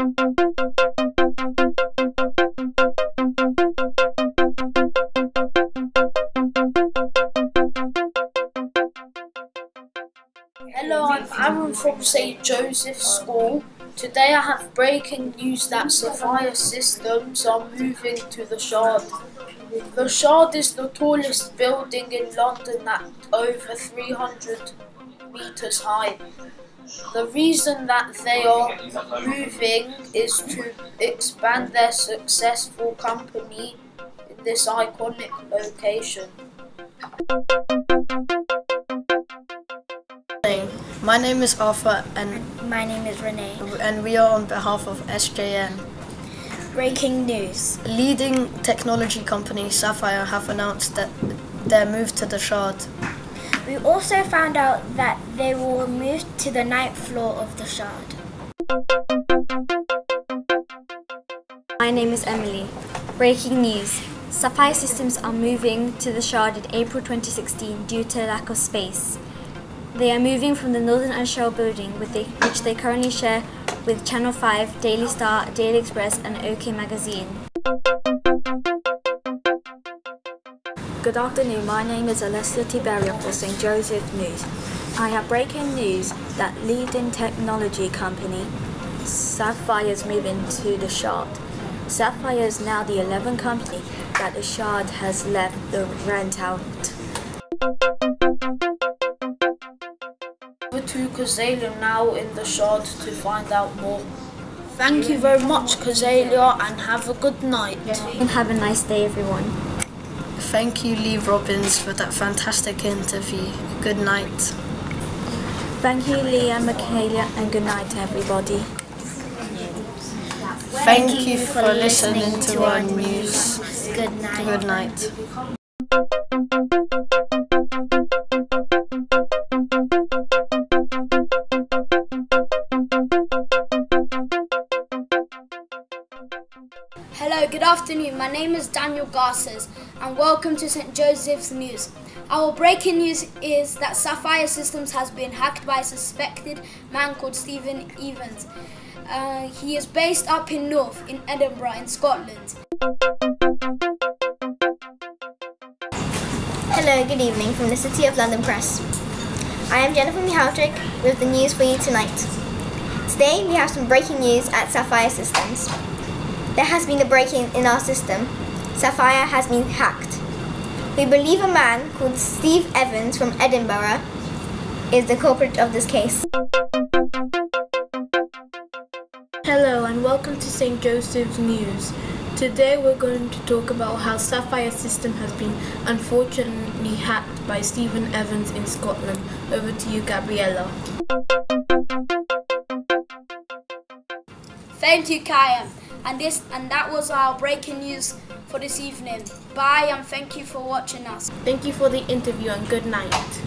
Hello, I'm Aaron from St. Joseph's School. Today I have breaking news that Sapphire Systems are moving to the Shard. The Shard is the tallest building in London at over 300 metres high. The reason that they are moving is to expand their successful company in this iconic location. My name is Arthur and My name is Renee. and we are on behalf of SJN. Breaking news. Leading technology company Sapphire have announced that their move to the Shard. We also found out that they will move to the ninth floor of the Shard. My name is Emily. Breaking news. Sapphire Systems are moving to the Shard in April 2016 due to lack of space. They are moving from the Northern Shell building, with the, which they currently share with Channel 5, Daily Star, Daily Express, and OK Magazine. Good afternoon, my name is Alessia Tiberio for St. Joseph News. I have breaking news that leading technology company Sapphire is moving to the Shard. Sapphire is now the 11th company that the Shard has left the rent out. Over to Kazalia now in the Shard to find out more. Thank you very much, Kazalia, and have a good night. And have a nice day, everyone. Thank you, Lee Robbins, for that fantastic interview. Good night. Thank you, Leah and Michaela, and good night to everybody. Thank you for listening to our news. Good night. Good night. Good afternoon. My name is Daniel Garces and welcome to St. Joseph's News. Our breaking news is that Sapphire Systems has been hacked by a suspected man called Stephen Evans. Uh, he is based up in North, in Edinburgh, in Scotland. Hello, good evening from the City of London Press. I am Jennifer Mihalczyk with the news for you tonight. Today we have some breaking news at Sapphire Systems. There has been a break-in in our system. Sapphire has been hacked. We believe a man called Steve Evans from Edinburgh is the culprit of this case. Hello and welcome to St. Joseph's News. Today we're going to talk about how Sapphire System has been unfortunately hacked by Stephen Evans in Scotland. Over to you, Gabriella. Thank you, Kaya. And this and that was our breaking news for this evening. Bye and thank you for watching us. Thank you for the interview and good night.